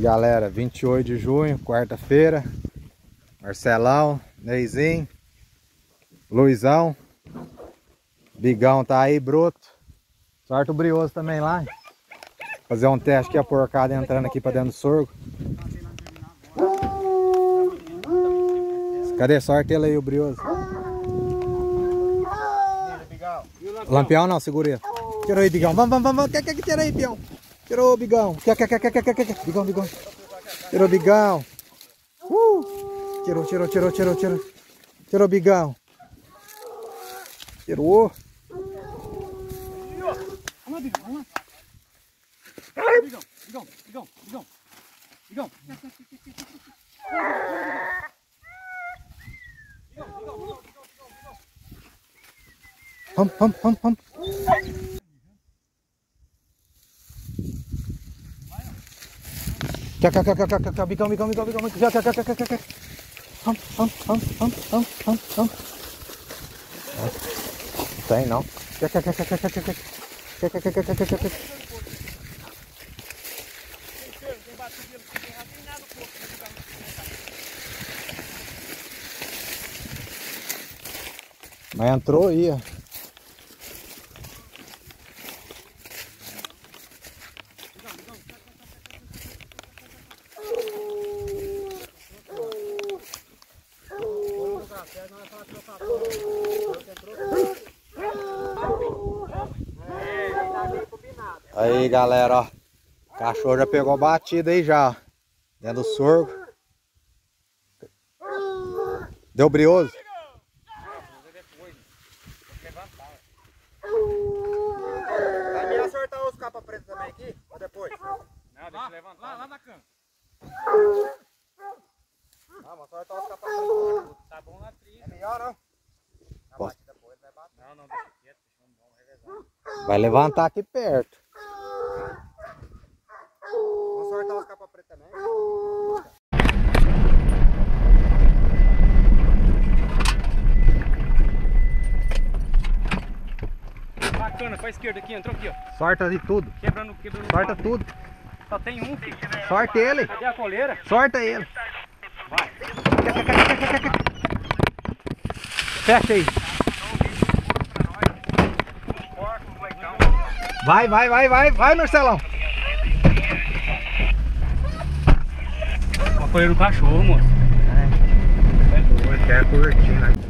Galera, 28 de junho, quarta-feira. Marcelão, Neizinho, Luizão. Bigão tá aí, bruto. Sorte o brioso também lá. Fazer um teste aqui, a porcada entrando aqui pra dentro do sorgo. Cadê? Sorte ele aí, o brioso. Lampião não, segura ele. Tira aí, bigão. Vamos, vamos, vamos. Quer, quer, tira aí, peão. Tirou bigão. Bigão, bigão. Tirou bigão. Uh! Tirou, tirou, tirou, tirou, tirou. Tirou bigão. Tirou. Vamos lá, Bigão, vamos lá. Bigão, Bigão, Bigão, Bigão. Bigão. Vamos, vamos, vamos, vamos. Cá, cá, cá, cá, cá, cá, bicão, bicão, bicão, bicão, cá, cá, cá, cá, cá, cá, cá. Vamos, vamos, vamos, vamos, vamos, vamos, vamos. Tem não. Cá, cá, cá, cá, cá, cá, cá, cá. Cá, cá, cá, cá, cá, cá, cá, cá. Mas entrou aí, ó. Aí galera, ó. O cachorro já pegou batida aí já, ó. Dentro do sorgo. Deu brioso? Vai me acertar os capas pretos também aqui? Ou depois? Não, deixa eu levantar. Lá, lá na cama. Vamos acertar os capas pretos. Tá bom na trilha. É melhor, não? Na Posso? batida boa ele vai bater. Não, não, deixa quieto. Deixa eu vamos revezar. Vai levantar aqui perto. Vamos acertar os capas pretos também. Bacana, pra esquerda aqui, entrou aqui, ó. Sorta de tudo. Quebrando, quebrando. Sorta tudo. Só tem um. Sorte ele. Cadê a coleira? Sorta ele. Vai. Fecha aí. Vai, vai, vai, vai, vai, Marcelão. Uma coleira do cachorro, moço. É doido, quer curtir,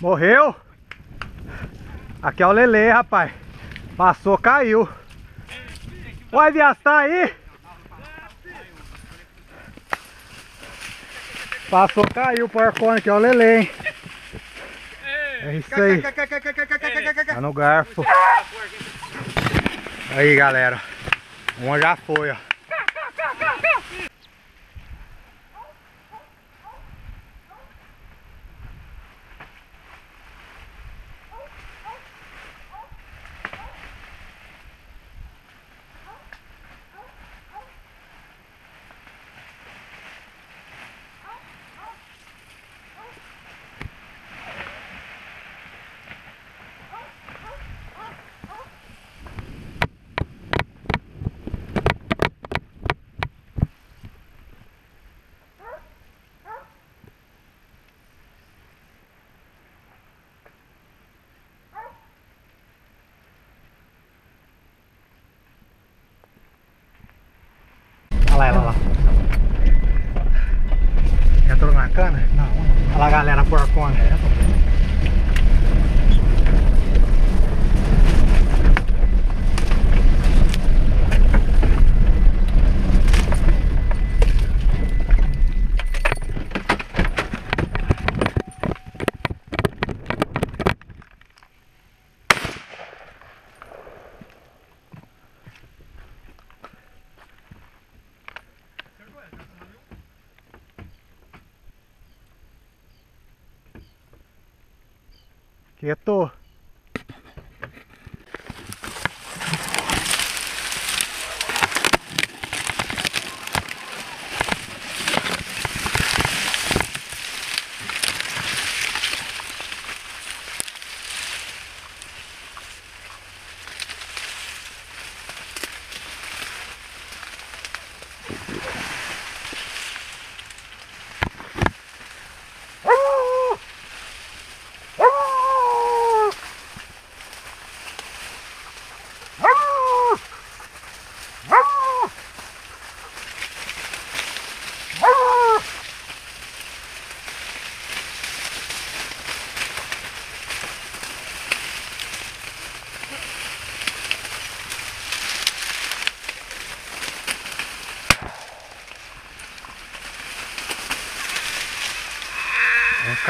Morreu? Aqui é o Lele, rapaz. Passou, caiu. Oi, Vias, tá aí? Passou, caiu o porcone, aqui é o Lele, hein? É isso aí. Tá no garfo. Aí, galera. Uma já foi, ó. Lá ela lá. Entrou na cana? Não. Olha lá, galera, porcona. Quieto.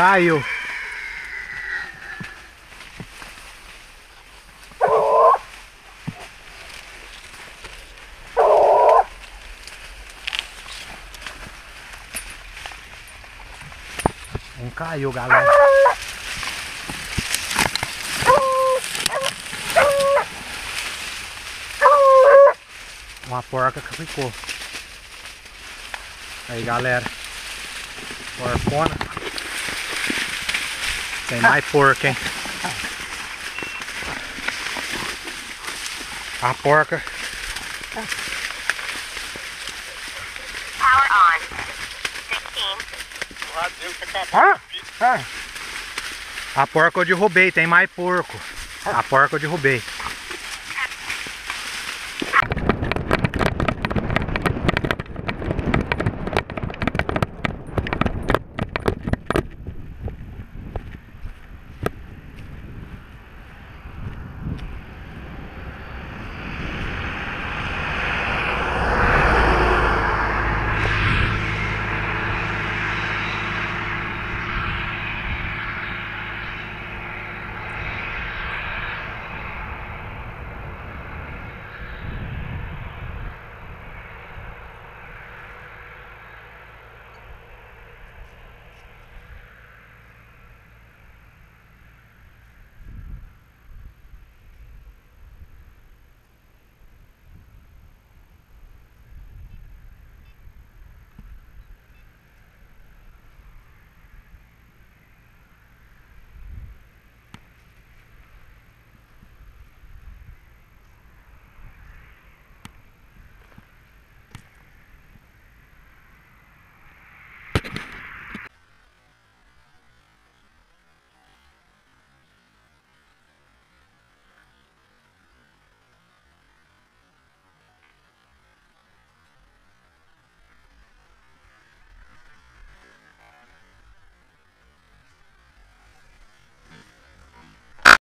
Caiu. Um caiu, galera. Uma porca que ficou. Aí, galera. Porcona. Tem mais porca, hein? A porca. Power on. 16. Ah, ah. A porca eu derrubei, tem mais porco. A porca eu derrubei.